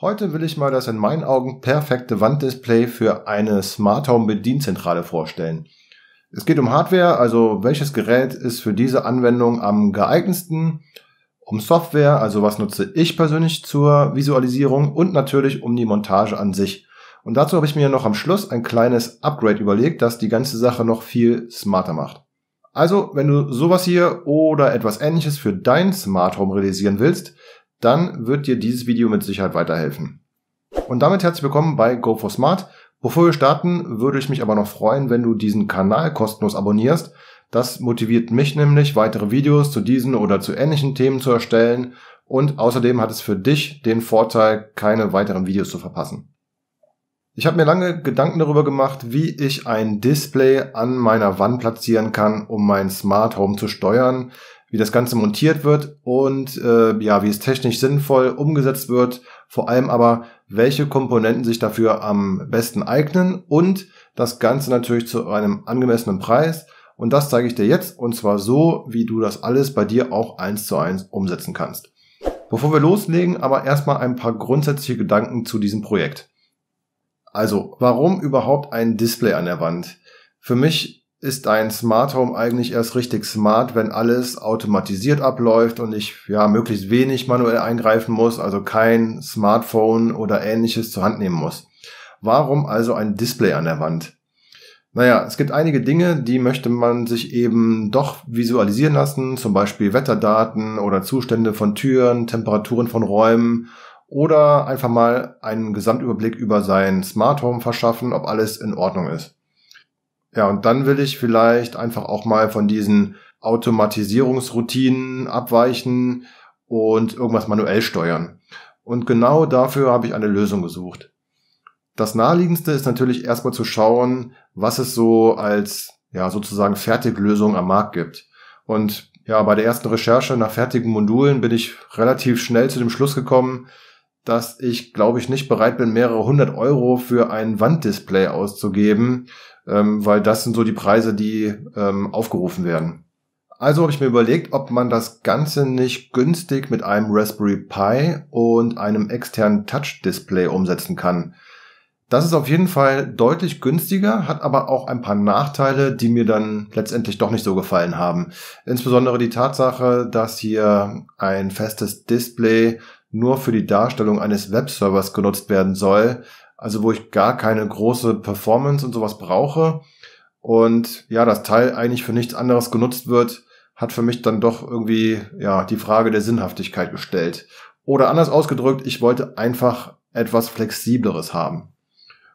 Heute will ich mal das in meinen Augen perfekte Wanddisplay für eine Smart Home Bedienzentrale vorstellen. Es geht um Hardware, also welches Gerät ist für diese Anwendung am geeignetsten, um Software, also was nutze ich persönlich zur Visualisierung und natürlich um die Montage an sich. Und dazu habe ich mir noch am Schluss ein kleines Upgrade überlegt, das die ganze Sache noch viel smarter macht. Also, wenn du sowas hier oder etwas ähnliches für dein Smart Home realisieren willst, dann wird dir dieses Video mit Sicherheit weiterhelfen. Und damit herzlich willkommen bei Go for Smart. Bevor wir starten, würde ich mich aber noch freuen, wenn du diesen Kanal kostenlos abonnierst. Das motiviert mich nämlich, weitere Videos zu diesen oder zu ähnlichen Themen zu erstellen und außerdem hat es für dich den Vorteil, keine weiteren Videos zu verpassen. Ich habe mir lange Gedanken darüber gemacht, wie ich ein Display an meiner Wand platzieren kann, um mein Smart Home zu steuern, wie das Ganze montiert wird und äh, ja, wie es technisch sinnvoll umgesetzt wird, vor allem aber, welche Komponenten sich dafür am besten eignen und das Ganze natürlich zu einem angemessenen Preis. Und das zeige ich dir jetzt und zwar so, wie du das alles bei dir auch eins zu eins umsetzen kannst. Bevor wir loslegen, aber erstmal ein paar grundsätzliche Gedanken zu diesem Projekt. Also, warum überhaupt ein Display an der Wand? Für mich ist ein Smart Home eigentlich erst richtig smart, wenn alles automatisiert abläuft und ich ja möglichst wenig manuell eingreifen muss, also kein Smartphone oder ähnliches zur Hand nehmen muss. Warum also ein Display an der Wand? Naja, es gibt einige Dinge, die möchte man sich eben doch visualisieren lassen, zum Beispiel Wetterdaten oder Zustände von Türen, Temperaturen von Räumen oder einfach mal einen Gesamtüberblick über sein Smart Home verschaffen, ob alles in Ordnung ist. Ja, und dann will ich vielleicht einfach auch mal von diesen Automatisierungsroutinen abweichen und irgendwas manuell steuern. Und genau dafür habe ich eine Lösung gesucht. Das naheliegendste ist natürlich erstmal zu schauen, was es so als ja sozusagen Fertiglösung am Markt gibt. Und ja, bei der ersten Recherche nach fertigen Modulen bin ich relativ schnell zu dem Schluss gekommen, dass ich, glaube ich, nicht bereit bin, mehrere hundert Euro für ein Wanddisplay auszugeben, ähm, weil das sind so die Preise, die ähm, aufgerufen werden. Also habe ich mir überlegt, ob man das Ganze nicht günstig mit einem Raspberry Pi und einem externen Touch-Display umsetzen kann. Das ist auf jeden Fall deutlich günstiger, hat aber auch ein paar Nachteile, die mir dann letztendlich doch nicht so gefallen haben. Insbesondere die Tatsache, dass hier ein festes Display nur für die Darstellung eines Webservers genutzt werden soll, also wo ich gar keine große Performance und sowas brauche und ja, das Teil eigentlich für nichts anderes genutzt wird, hat für mich dann doch irgendwie ja die Frage der Sinnhaftigkeit gestellt. Oder anders ausgedrückt, ich wollte einfach etwas flexibleres haben.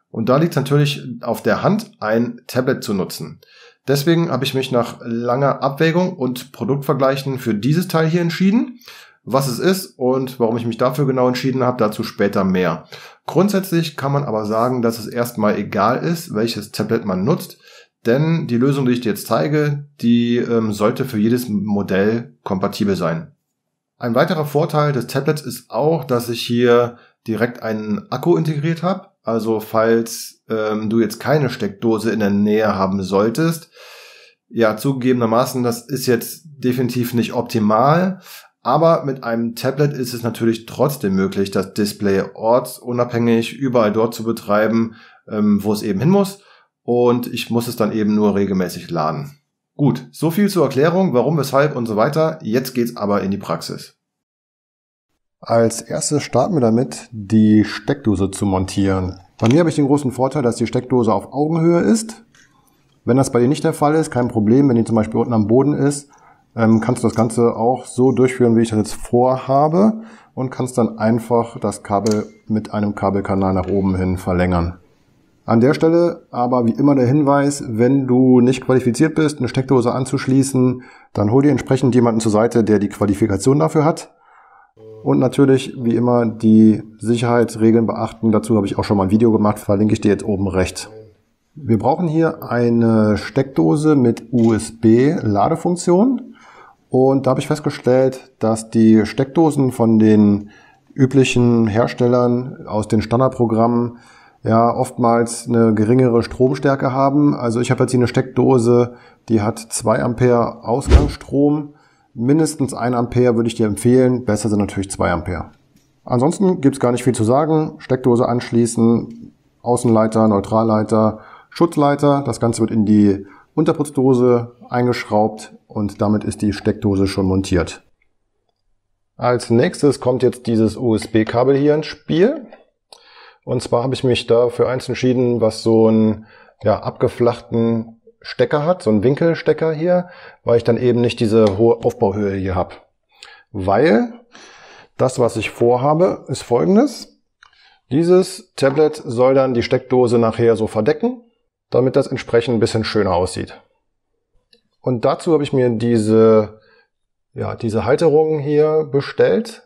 Und da liegt natürlich auf der Hand, ein Tablet zu nutzen. Deswegen habe ich mich nach langer Abwägung und Produktvergleichen für dieses Teil hier entschieden. Was es ist und warum ich mich dafür genau entschieden habe, dazu später mehr. Grundsätzlich kann man aber sagen, dass es erstmal egal ist, welches Tablet man nutzt, denn die Lösung, die ich dir jetzt zeige, die ähm, sollte für jedes Modell kompatibel sein. Ein weiterer Vorteil des Tablets ist auch, dass ich hier direkt einen Akku integriert habe. Also falls ähm, du jetzt keine Steckdose in der Nähe haben solltest, ja, zugegebenermaßen, das ist jetzt definitiv nicht optimal, aber mit einem Tablet ist es natürlich trotzdem möglich, das Display ortsunabhängig überall dort zu betreiben, ähm, wo es eben hin muss. Und ich muss es dann eben nur regelmäßig laden. Gut, so viel zur Erklärung, warum, weshalb und so weiter. Jetzt geht's aber in die Praxis. Als erstes starten wir damit, die Steckdose zu montieren. Bei mir habe ich den großen Vorteil, dass die Steckdose auf Augenhöhe ist. Wenn das bei dir nicht der Fall ist, kein Problem. Wenn die zum Beispiel unten am Boden ist, ähm, kannst du das Ganze auch so durchführen, wie ich das jetzt vorhabe und kannst dann einfach das Kabel mit einem Kabelkanal nach oben hin verlängern. An der Stelle aber wie immer der Hinweis, wenn du nicht qualifiziert bist, eine Steckdose anzuschließen, dann hol dir entsprechend jemanden zur Seite, der die Qualifikation dafür hat. Und natürlich, wie immer, die Sicherheitsregeln beachten. Dazu habe ich auch schon mal ein Video gemacht, verlinke ich dir jetzt oben rechts. Wir brauchen hier eine Steckdose mit USB-Ladefunktion. Und da habe ich festgestellt, dass die Steckdosen von den üblichen Herstellern aus den Standardprogrammen ja oftmals eine geringere Stromstärke haben. Also ich habe jetzt hier eine Steckdose, die hat 2 Ampere Ausgangsstrom. Mindestens 1 Ampere würde ich dir empfehlen. Besser sind natürlich 2 Ampere. Ansonsten gibt's gar nicht viel zu sagen. Steckdose anschließen, Außenleiter, Neutralleiter, Schutzleiter. Das Ganze wird in die Unterputzdose eingeschraubt und damit ist die Steckdose schon montiert. Als nächstes kommt jetzt dieses USB-Kabel hier ins Spiel. Und zwar habe ich mich da für eins entschieden, was so einen ja, abgeflachten Stecker hat, so einen Winkelstecker hier, weil ich dann eben nicht diese hohe Aufbauhöhe hier habe. Weil das, was ich vorhabe, ist folgendes. Dieses Tablet soll dann die Steckdose nachher so verdecken, damit das entsprechend ein bisschen schöner aussieht. Und dazu habe ich mir diese ja, diese Halterungen hier bestellt.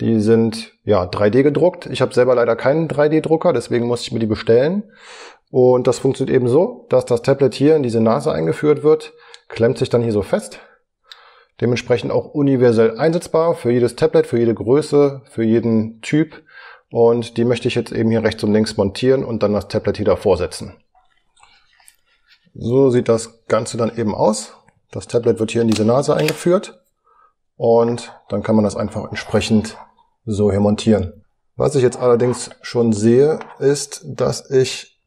Die sind ja 3D gedruckt. Ich habe selber leider keinen 3D-Drucker, deswegen muss ich mir die bestellen. Und das funktioniert eben so, dass das Tablet hier in diese Nase eingeführt wird, klemmt sich dann hier so fest. Dementsprechend auch universell einsetzbar für jedes Tablet, für jede Größe, für jeden Typ. Und die möchte ich jetzt eben hier rechts und links montieren und dann das Tablet hier davor setzen. So sieht das Ganze dann eben aus. Das Tablet wird hier in diese Nase eingeführt und dann kann man das einfach entsprechend so hier montieren. Was ich jetzt allerdings schon sehe, ist, dass ich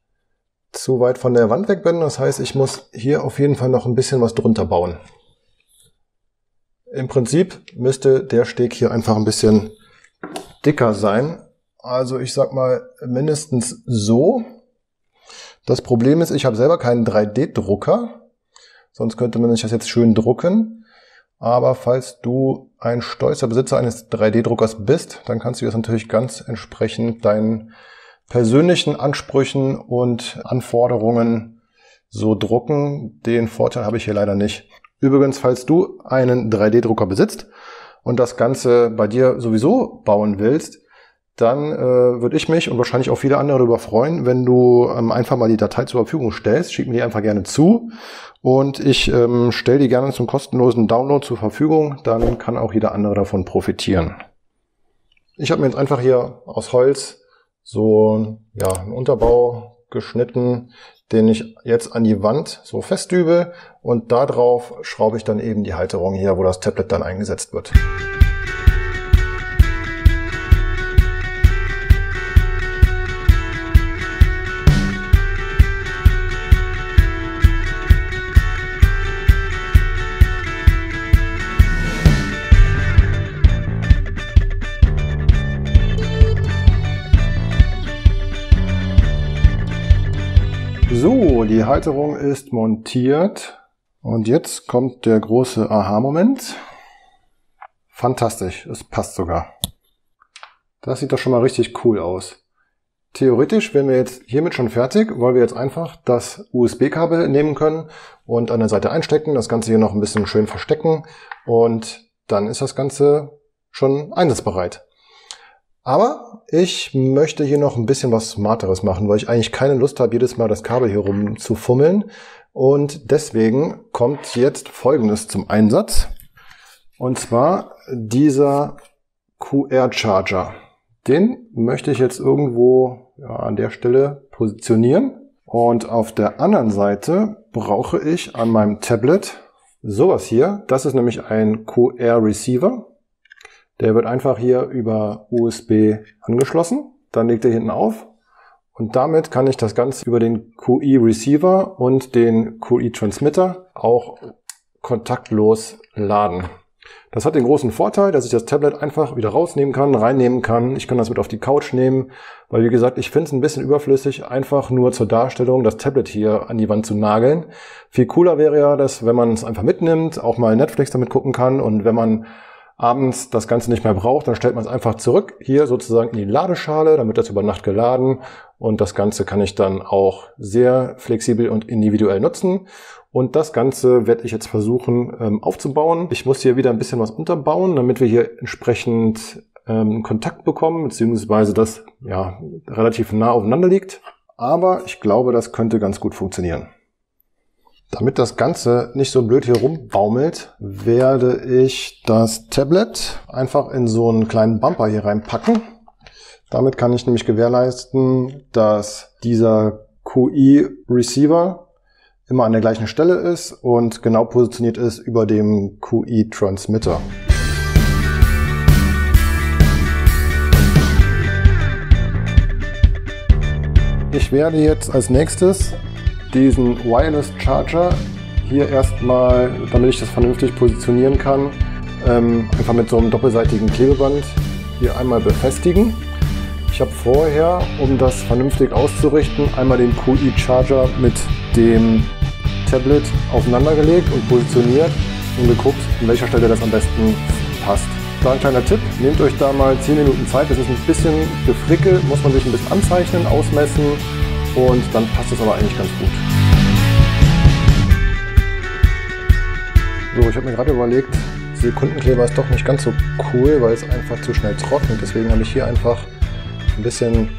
zu weit von der Wand weg bin. Das heißt, ich muss hier auf jeden Fall noch ein bisschen was drunter bauen. Im Prinzip müsste der Steg hier einfach ein bisschen dicker sein. Also ich sag mal mindestens so. Das Problem ist, ich habe selber keinen 3D-Drucker. Sonst könnte man sich das jetzt schön drucken. Aber falls du ein stolzer Besitzer eines 3D-Druckers bist, dann kannst du das natürlich ganz entsprechend deinen persönlichen Ansprüchen und Anforderungen so drucken. Den Vorteil habe ich hier leider nicht. Übrigens, falls du einen 3D-Drucker besitzt und das Ganze bei dir sowieso bauen willst, dann äh, würde ich mich und wahrscheinlich auch viele andere darüber freuen, wenn du ähm, einfach mal die Datei zur Verfügung stellst. Schick mir die einfach gerne zu und ich ähm, stelle die gerne zum kostenlosen Download zur Verfügung. Dann kann auch jeder andere davon profitieren. Ich habe mir jetzt einfach hier aus Holz so ja, einen Unterbau geschnitten, den ich jetzt an die Wand so festdübel und darauf schraube ich dann eben die Halterung hier, wo das Tablet dann eingesetzt wird. Die Halterung ist montiert. Und jetzt kommt der große Aha-Moment. Fantastisch, es passt sogar. Das sieht doch schon mal richtig cool aus. Theoretisch wären wir jetzt hiermit schon fertig, weil wir jetzt einfach das USB-Kabel nehmen können und an der Seite einstecken, das Ganze hier noch ein bisschen schön verstecken und dann ist das Ganze schon einsatzbereit. Aber ich möchte hier noch ein bisschen was Smarteres machen, weil ich eigentlich keine Lust habe, jedes Mal das Kabel hier rum zu fummeln. Und deswegen kommt jetzt Folgendes zum Einsatz. Und zwar dieser QR-Charger. Den möchte ich jetzt irgendwo ja, an der Stelle positionieren. Und auf der anderen Seite brauche ich an meinem Tablet sowas hier. Das ist nämlich ein QR-Receiver. Der wird einfach hier über USB angeschlossen. Dann legt er hinten auf. Und damit kann ich das Ganze über den QI Receiver und den QI Transmitter auch kontaktlos laden. Das hat den großen Vorteil, dass ich das Tablet einfach wieder rausnehmen kann, reinnehmen kann. Ich kann das mit auf die Couch nehmen, weil wie gesagt, ich finde es ein bisschen überflüssig, einfach nur zur Darstellung das Tablet hier an die Wand zu nageln. Viel cooler wäre ja, dass wenn man es einfach mitnimmt, auch mal Netflix damit gucken kann und wenn man abends das Ganze nicht mehr braucht, dann stellt man es einfach zurück, hier sozusagen in die Ladeschale, damit das über Nacht geladen und das Ganze kann ich dann auch sehr flexibel und individuell nutzen. Und das Ganze werde ich jetzt versuchen ähm, aufzubauen. Ich muss hier wieder ein bisschen was unterbauen, damit wir hier entsprechend ähm, Kontakt bekommen, beziehungsweise das ja relativ nah aufeinander liegt. Aber ich glaube, das könnte ganz gut funktionieren. Damit das Ganze nicht so blöd hier rumbaumelt, werde ich das Tablet einfach in so einen kleinen Bumper hier reinpacken. Damit kann ich nämlich gewährleisten, dass dieser QI-Receiver immer an der gleichen Stelle ist und genau positioniert ist über dem QI-Transmitter. Ich werde jetzt als nächstes diesen Wireless Charger hier erstmal, damit ich das vernünftig positionieren kann, ähm, einfach mit so einem doppelseitigen Klebeband hier einmal befestigen. Ich habe vorher, um das vernünftig auszurichten, einmal den QI Charger mit dem Tablet aufeinandergelegt und positioniert und geguckt, an welcher Stelle das am besten passt. Da ein kleiner Tipp, nehmt euch da mal 10 Minuten Zeit, das ist ein bisschen gefrickelt, muss man sich ein bisschen anzeichnen, ausmessen und dann passt es aber eigentlich ganz gut. So, ich habe mir gerade überlegt, Sekundenkleber ist doch nicht ganz so cool, weil es einfach zu schnell trocknet. Deswegen habe ich hier einfach ein bisschen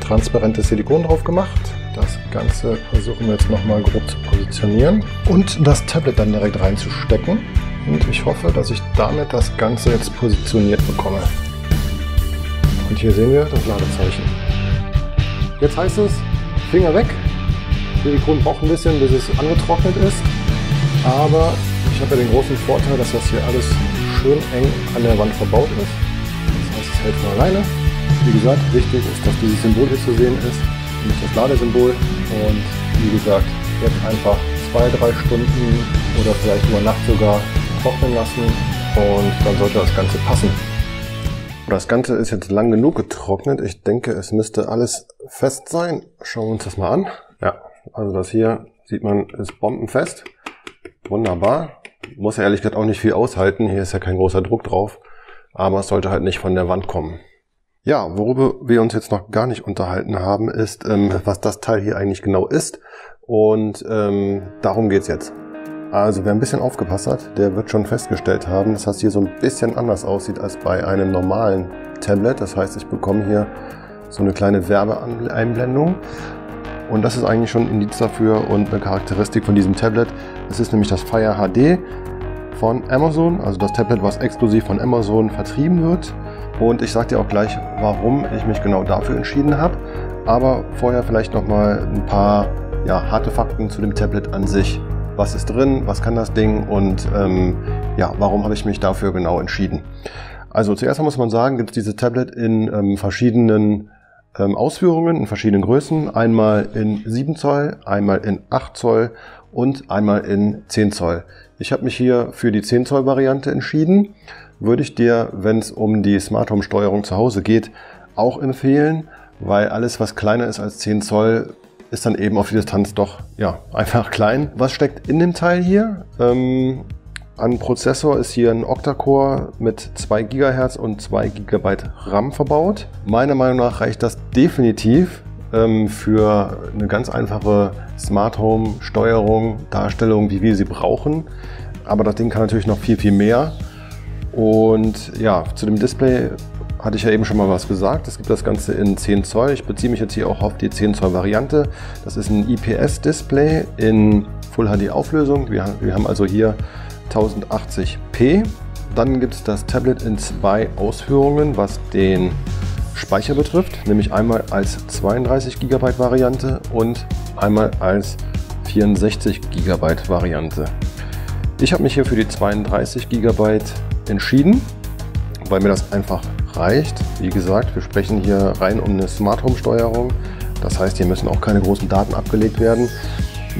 transparentes Silikon drauf gemacht. Das Ganze versuchen wir jetzt nochmal grob zu positionieren und das Tablet dann direkt reinzustecken. Und ich hoffe, dass ich damit das Ganze jetzt positioniert bekomme. Und hier sehen wir das Ladezeichen. Jetzt heißt es, Finger weg. Silikon braucht ein bisschen, bis es angetrocknet ist. Aber ich habe ja den großen Vorteil, dass das hier alles schön eng an der Wand verbaut ist. Das heißt, es hält von alleine. Wie gesagt, wichtig ist, dass dieses Symbol hier zu sehen ist, nämlich das Ladesymbol. Und wie gesagt, jetzt einfach zwei, drei Stunden oder vielleicht über Nacht sogar trocknen lassen und dann sollte das Ganze passen. Das Ganze ist jetzt lang genug getrocknet. Ich denke, es müsste alles fest sein. Schauen wir uns das mal an. Ja, also das hier sieht man ist bombenfest. Wunderbar. Muss ja ehrlich gesagt auch nicht viel aushalten. Hier ist ja kein großer Druck drauf. Aber es sollte halt nicht von der Wand kommen. Ja, worüber wir uns jetzt noch gar nicht unterhalten haben, ist, ähm, was das Teil hier eigentlich genau ist. Und ähm, darum geht's jetzt. Also wer ein bisschen aufgepasst hat, der wird schon festgestellt haben, dass das hier so ein bisschen anders aussieht als bei einem normalen Tablet. Das heißt, ich bekomme hier so eine kleine Werbeeinblendung. Und das ist eigentlich schon ein Indiz dafür und eine Charakteristik von diesem Tablet. Es ist nämlich das Fire HD von Amazon, also das Tablet, was exklusiv von Amazon vertrieben wird. Und ich sage dir auch gleich, warum ich mich genau dafür entschieden habe. Aber vorher vielleicht nochmal ein paar ja, harte Fakten zu dem Tablet an sich. Was ist drin, was kann das Ding und ähm, ja, warum habe ich mich dafür genau entschieden? Also zuerst muss man sagen, gibt es dieses Tablet in ähm, verschiedenen ähm, Ausführungen in verschiedenen Größen. Einmal in 7 Zoll, einmal in 8 Zoll und einmal in 10 Zoll. Ich habe mich hier für die 10 Zoll Variante entschieden. Würde ich dir, wenn es um die Smart Home Steuerung zu Hause geht, auch empfehlen, weil alles, was kleiner ist als 10 Zoll, ist dann eben auf die Distanz doch ja, einfach klein. Was steckt in dem Teil hier? Ähm, an Prozessor ist hier ein Octa-Core mit 2 GHz und 2 GB RAM verbaut. Meiner Meinung nach reicht das definitiv ähm, für eine ganz einfache Smart Home Steuerung, Darstellung, wie wir sie brauchen. Aber das Ding kann natürlich noch viel, viel mehr. Und ja, zu dem Display hatte ich ja eben schon mal was gesagt. Es gibt das Ganze in 10 Zoll. Ich beziehe mich jetzt hier auch auf die 10 Zoll Variante. Das ist ein IPS-Display in Full HD Auflösung. Wir, wir haben also hier 1080p. Dann gibt es das Tablet in zwei Ausführungen, was den Speicher betrifft, nämlich einmal als 32 GB Variante und einmal als 64 GB Variante. Ich habe mich hier für die 32 GB entschieden, weil mir das einfach reicht. Wie gesagt, wir sprechen hier rein um eine Smart Home Steuerung. Das heißt, hier müssen auch keine großen Daten abgelegt werden.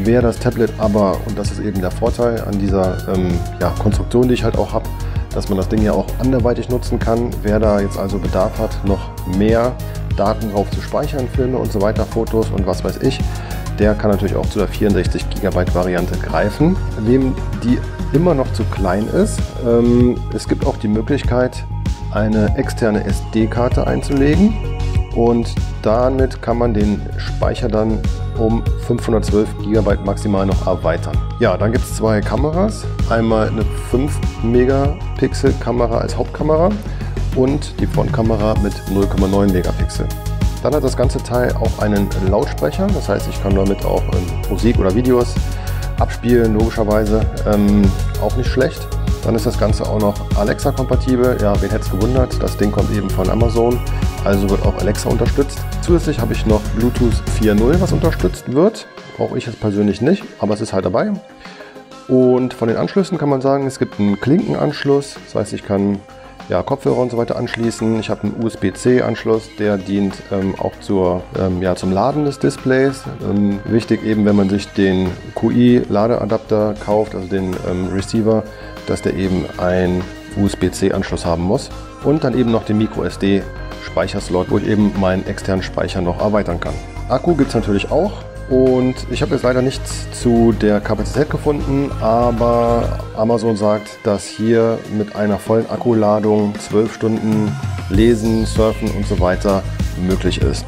Wer das Tablet aber, und das ist eben der Vorteil an dieser ähm, ja, Konstruktion, die ich halt auch habe, dass man das Ding ja auch anderweitig nutzen kann. Wer da jetzt also Bedarf hat, noch mehr Daten drauf zu speichern, Filme und so weiter, Fotos und was weiß ich, der kann natürlich auch zu der 64 GB Variante greifen. Wem die immer noch zu klein ist, ähm, es gibt auch die Möglichkeit, eine externe SD-Karte einzulegen und damit kann man den Speicher dann um 512 GB maximal noch erweitern. Ja, dann gibt es zwei Kameras. Einmal eine 5 Megapixel Kamera als Hauptkamera und die Frontkamera mit 0,9 Megapixel. Dann hat das ganze Teil auch einen Lautsprecher, das heißt, ich kann damit auch ähm, Musik oder Videos abspielen, logischerweise ähm, auch nicht schlecht. Dann ist das Ganze auch noch Alexa-kompatibel. Ja, wen hätte es gewundert? Das Ding kommt eben von Amazon, also wird auch Alexa unterstützt. Zusätzlich habe ich noch Bluetooth 4.0, was unterstützt wird. Brauche ich jetzt persönlich nicht, aber es ist halt dabei. Und von den Anschlüssen kann man sagen, es gibt einen Klinkenanschluss. Das heißt, ich kann ja, Kopfhörer und so weiter anschließen. Ich habe einen USB-C-Anschluss, der dient ähm, auch zur, ähm, ja, zum Laden des Displays. Ähm, wichtig eben, wenn man sich den QI-Ladeadapter kauft, also den ähm, Receiver, dass der eben einen USB-C-Anschluss haben muss. Und dann eben noch den MicroSD-Speicherslot, wo ich eben meinen externen Speicher noch erweitern kann. Akku gibt es natürlich auch. Und ich habe jetzt leider nichts zu der Kapazität gefunden, aber Amazon sagt, dass hier mit einer vollen Akkuladung 12 Stunden Lesen, Surfen und so weiter möglich ist.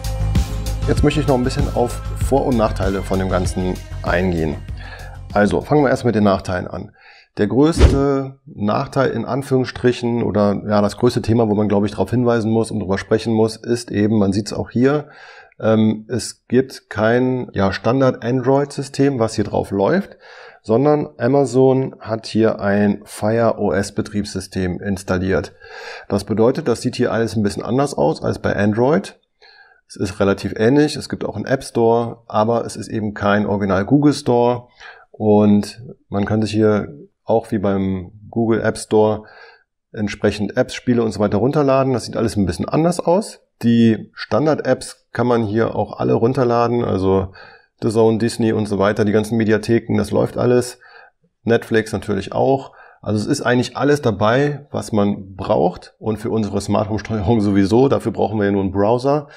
Jetzt möchte ich noch ein bisschen auf Vor- und Nachteile von dem Ganzen eingehen. Also fangen wir erst mit den Nachteilen an. Der größte Nachteil in Anführungsstrichen oder ja das größte Thema, wo man glaube ich darauf hinweisen muss und darüber sprechen muss, ist eben, man sieht es auch hier, ähm, es gibt kein ja, Standard-Android-System, was hier drauf läuft, sondern Amazon hat hier ein Fire OS-Betriebssystem installiert. Das bedeutet, das sieht hier alles ein bisschen anders aus als bei Android. Es ist relativ ähnlich, es gibt auch einen App Store, aber es ist eben kein Original Google Store und man kann sich hier auch wie beim Google App Store entsprechend Apps, Spiele und so weiter runterladen. Das sieht alles ein bisschen anders aus. Die Standard-Apps kann man hier auch alle runterladen, also The Zone, Disney und so weiter, die ganzen Mediatheken, das läuft alles. Netflix natürlich auch. Also es ist eigentlich alles dabei, was man braucht und für unsere Smart Home Steuerung sowieso. Dafür brauchen wir ja nur einen Browser.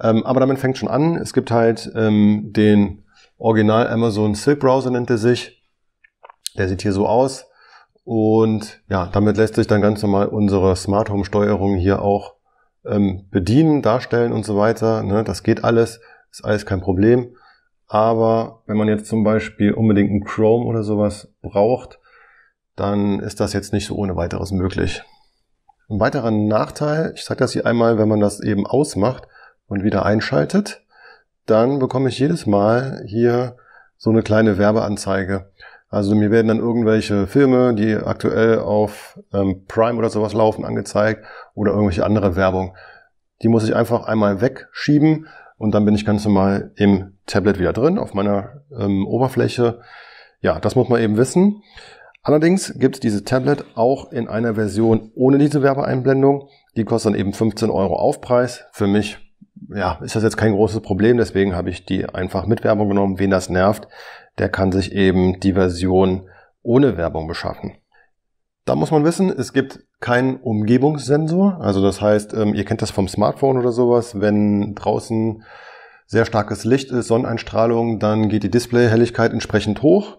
Ähm, aber damit fängt schon an. Es gibt halt ähm, den Original Amazon Silk Browser nennt er sich. Der sieht hier so aus. Und ja, damit lässt sich dann ganz normal unsere Smart Home Steuerung hier auch ähm, bedienen, darstellen und so weiter. Ne? Das geht alles, ist alles kein Problem. Aber wenn man jetzt zum Beispiel unbedingt einen Chrome oder sowas braucht, dann ist das jetzt nicht so ohne weiteres möglich. Ein weiterer Nachteil, ich sage das hier einmal, wenn man das eben ausmacht und wieder einschaltet, dann bekomme ich jedes Mal hier so eine kleine Werbeanzeige. Also mir werden dann irgendwelche Filme, die aktuell auf ähm, Prime oder sowas laufen, angezeigt oder irgendwelche andere Werbung. Die muss ich einfach einmal wegschieben und dann bin ich ganz normal im Tablet wieder drin, auf meiner ähm, Oberfläche. Ja, das muss man eben wissen. Allerdings gibt es dieses Tablet auch in einer Version ohne diese Werbeeinblendung. Die kostet dann eben 15 Euro Aufpreis. Für mich ja, ist das jetzt kein großes Problem, deswegen habe ich die einfach mit Werbung genommen. Wen das nervt, der kann sich eben die Version ohne Werbung beschaffen. Da muss man wissen, es gibt keinen Umgebungssensor. Also das heißt, ähm, ihr kennt das vom Smartphone oder sowas, wenn draußen sehr starkes Licht ist, Sonneneinstrahlung, dann geht die Displayhelligkeit entsprechend hoch.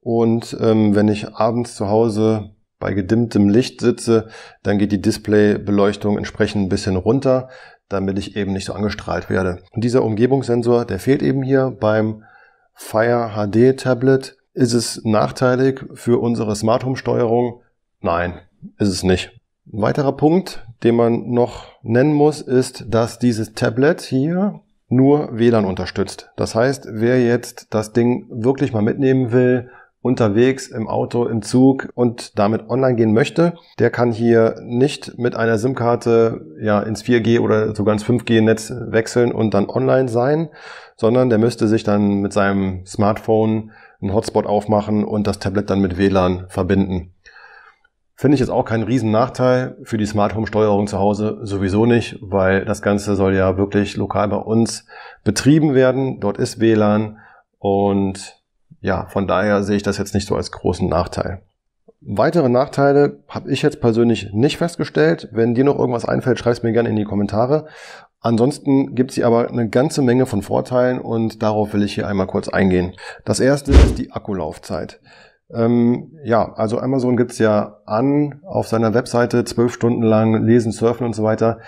Und ähm, wenn ich abends zu Hause bei gedimmtem Licht sitze, dann geht die Displaybeleuchtung entsprechend ein bisschen runter, damit ich eben nicht so angestrahlt werde. Und dieser Umgebungssensor, der fehlt eben hier beim Fire HD Tablet. Ist es nachteilig für unsere Smart Home Steuerung? Nein, ist es nicht. Ein weiterer Punkt, den man noch nennen muss, ist, dass dieses Tablet hier nur WLAN unterstützt. Das heißt, wer jetzt das Ding wirklich mal mitnehmen will, unterwegs im Auto, im Zug und damit online gehen möchte, der kann hier nicht mit einer SIM-Karte ja ins 4G oder sogar ins 5G-Netz wechseln und dann online sein, sondern der müsste sich dann mit seinem Smartphone einen Hotspot aufmachen und das Tablet dann mit WLAN verbinden. Finde ich jetzt auch keinen riesen Nachteil für die Smart Home Steuerung zu Hause sowieso nicht, weil das Ganze soll ja wirklich lokal bei uns betrieben werden. Dort ist WLAN und ja, von daher sehe ich das jetzt nicht so als großen Nachteil. Weitere Nachteile habe ich jetzt persönlich nicht festgestellt. Wenn dir noch irgendwas einfällt, schreib es mir gerne in die Kommentare. Ansonsten gibt es hier aber eine ganze Menge von Vorteilen und darauf will ich hier einmal kurz eingehen. Das erste ist die Akkulaufzeit. Ähm, ja, also Amazon gibt's ja an auf seiner Webseite zwölf Stunden lang lesen, surfen und so weiter.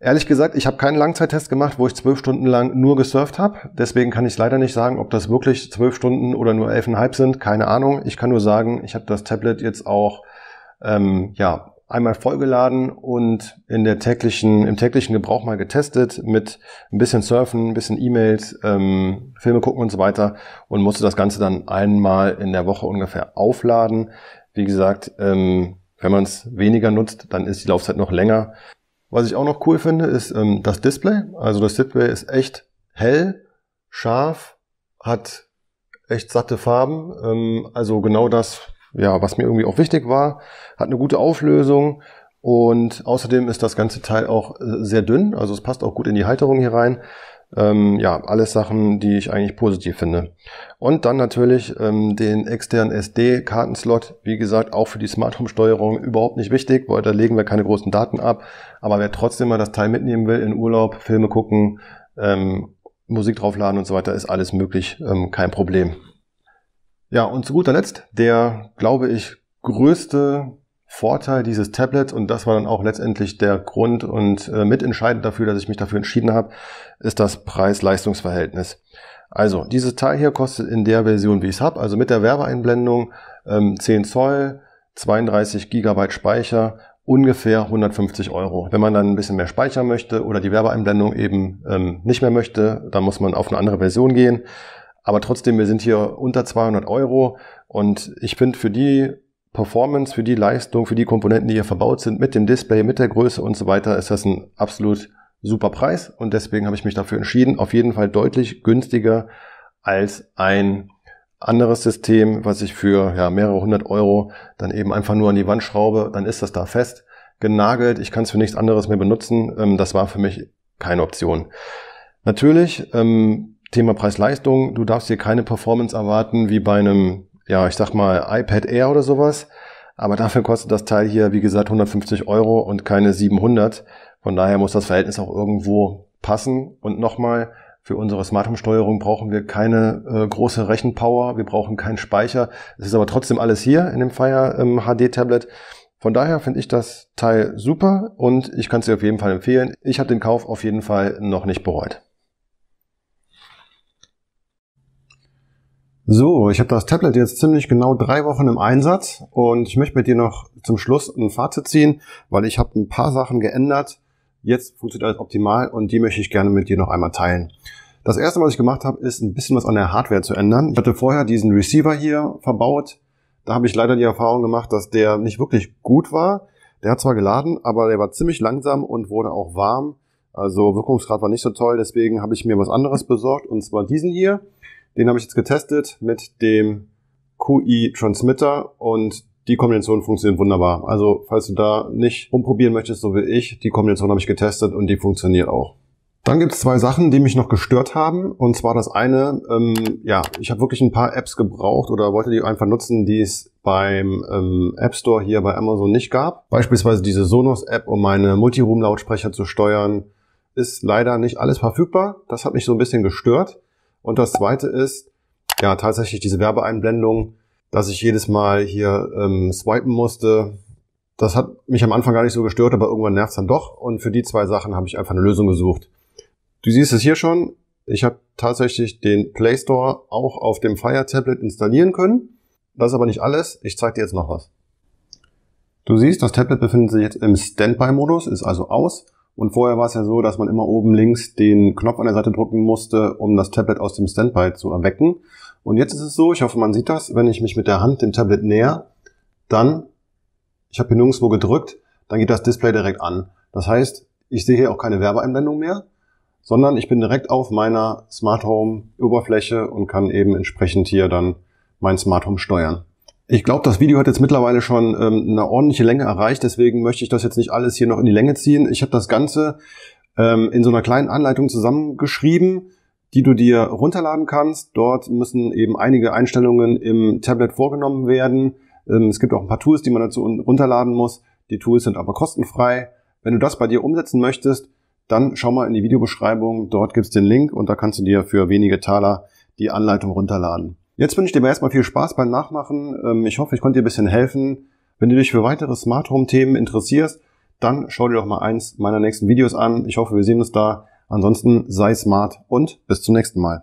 Ehrlich gesagt, ich habe keinen Langzeittest gemacht, wo ich zwölf Stunden lang nur gesurft habe. Deswegen kann ich leider nicht sagen, ob das wirklich zwölf Stunden oder nur elfeinhalb sind. Keine Ahnung. Ich kann nur sagen, ich habe das Tablet jetzt auch ähm, ja einmal vollgeladen und in der täglichen, im täglichen Gebrauch mal getestet mit ein bisschen Surfen, ein bisschen E-Mails, ähm, Filme gucken und so weiter und musste das Ganze dann einmal in der Woche ungefähr aufladen. Wie gesagt, ähm, wenn man es weniger nutzt, dann ist die Laufzeit noch länger. Was ich auch noch cool finde, ist ähm, das Display. Also das Display ist echt hell, scharf, hat echt satte Farben. Ähm, also genau das, ja, was mir irgendwie auch wichtig war, hat eine gute Auflösung Und außerdem ist das ganze Teil auch äh, sehr dünn, also es passt auch gut in die Halterung hier rein. Ähm, ja, alles Sachen, die ich eigentlich positiv finde. Und dann natürlich ähm, den externen SD-Kartenslot, wie gesagt, auch für die Smart Home Steuerung überhaupt nicht wichtig, weil da legen wir keine großen Daten ab. Aber wer trotzdem mal das Teil mitnehmen will in Urlaub, Filme gucken, ähm, Musik draufladen und so weiter, ist alles möglich, ähm, kein Problem. Ja, und zu guter Letzt, der, glaube ich, größte Vorteil dieses Tablets, und das war dann auch letztendlich der Grund und äh, mitentscheidend dafür, dass ich mich dafür entschieden habe, ist das Preis-Leistungs-Verhältnis. Also, dieses Teil hier kostet in der Version, wie ich es habe, also mit der Werbeeinblendung ähm, 10 Zoll, 32 Gigabyte Speicher, ungefähr 150 Euro. Wenn man dann ein bisschen mehr speichern möchte oder die Werbeeinblendung eben ähm, nicht mehr möchte, dann muss man auf eine andere Version gehen. Aber trotzdem, wir sind hier unter 200 Euro und ich finde für die Performance, für die Leistung, für die Komponenten, die hier verbaut sind, mit dem Display, mit der Größe und so weiter, ist das ein absolut super Preis und deswegen habe ich mich dafür entschieden. Auf jeden Fall deutlich günstiger als ein anderes System, was ich für ja, mehrere hundert Euro dann eben einfach nur an die Wand schraube, dann ist das da fest, genagelt, ich kann es für nichts anderes mehr benutzen. Ähm, das war für mich keine Option. Natürlich, ähm, Thema Preis-Leistung, du darfst hier keine Performance erwarten wie bei einem, ja, ich sag mal, iPad Air oder sowas. Aber dafür kostet das Teil hier, wie gesagt, 150 Euro und keine 700. Von daher muss das Verhältnis auch irgendwo passen. Und nochmal, für unsere Smart Home Steuerung brauchen wir keine äh, große Rechenpower, wir brauchen keinen Speicher. Es ist aber trotzdem alles hier in dem Fire ähm, HD Tablet. Von daher finde ich das Teil super und ich kann es dir auf jeden Fall empfehlen. Ich habe den Kauf auf jeden Fall noch nicht bereut. So, ich habe das Tablet jetzt ziemlich genau drei Wochen im Einsatz und ich möchte mit dir noch zum Schluss ein Fazit ziehen, weil ich habe ein paar Sachen geändert. Jetzt funktioniert alles optimal und die möchte ich gerne mit dir noch einmal teilen. Das erste, was ich gemacht habe, ist ein bisschen was an der Hardware zu ändern. Ich hatte vorher diesen Receiver hier verbaut. Da habe ich leider die Erfahrung gemacht, dass der nicht wirklich gut war. Der hat zwar geladen, aber der war ziemlich langsam und wurde auch warm. Also Wirkungsgrad war nicht so toll, deswegen habe ich mir was anderes besorgt und zwar diesen hier. Den habe ich jetzt getestet mit dem QI Transmitter und die Kombination funktioniert wunderbar. Also falls du da nicht rumprobieren möchtest, so wie ich, die Kombination habe ich getestet und die funktioniert auch. Dann gibt es zwei Sachen, die mich noch gestört haben. Und zwar das eine, ähm, ja, ich habe wirklich ein paar Apps gebraucht oder wollte die einfach nutzen, die es beim ähm, App Store hier bei Amazon nicht gab. Beispielsweise diese Sonos-App, um meine Multiroom-Lautsprecher zu steuern, ist leider nicht alles verfügbar. Das hat mich so ein bisschen gestört. Und das zweite ist, ja, tatsächlich diese Werbeeinblendung, dass ich jedes Mal hier ähm, swipen musste. Das hat mich am Anfang gar nicht so gestört, aber irgendwann nervt es dann doch. Und für die zwei Sachen habe ich einfach eine Lösung gesucht. Du siehst es hier schon. Ich habe tatsächlich den Play Store auch auf dem Fire Tablet installieren können. Das ist aber nicht alles. Ich zeige dir jetzt noch was. Du siehst, das Tablet befindet sich jetzt im Standby-Modus, ist also aus. Und vorher war es ja so, dass man immer oben links den Knopf an der Seite drücken musste, um das Tablet aus dem Standby zu erwecken. Und jetzt ist es so, ich hoffe, man sieht das, wenn ich mich mit der Hand dem Tablet näher, dann, ich habe hier nirgendwo gedrückt, dann geht das Display direkt an. Das heißt, ich sehe hier auch keine Werbeeinblendung mehr, sondern ich bin direkt auf meiner Smart Home Oberfläche und kann eben entsprechend hier dann mein Smart Home steuern. Ich glaube, das Video hat jetzt mittlerweile schon ähm, eine ordentliche Länge erreicht, deswegen möchte ich das jetzt nicht alles hier noch in die Länge ziehen. Ich habe das Ganze ähm, in so einer kleinen Anleitung zusammengeschrieben, die du dir runterladen kannst. Dort müssen eben einige Einstellungen im Tablet vorgenommen werden. Ähm, es gibt auch ein paar Tools, die man dazu runterladen muss. Die Tools sind aber kostenfrei. Wenn du das bei dir umsetzen möchtest, dann schau mal in die Videobeschreibung. Dort gibt's den Link und da kannst du dir für wenige Taler die Anleitung runterladen. Jetzt wünsche ich dir erstmal viel Spaß beim Nachmachen. Ähm, ich hoffe, ich konnte dir ein bisschen helfen. Wenn du dich für weitere Smart Home Themen interessierst, dann schau dir doch mal eins meiner nächsten Videos an. Ich hoffe, wir sehen uns da. Ansonsten sei smart und bis zum nächsten Mal.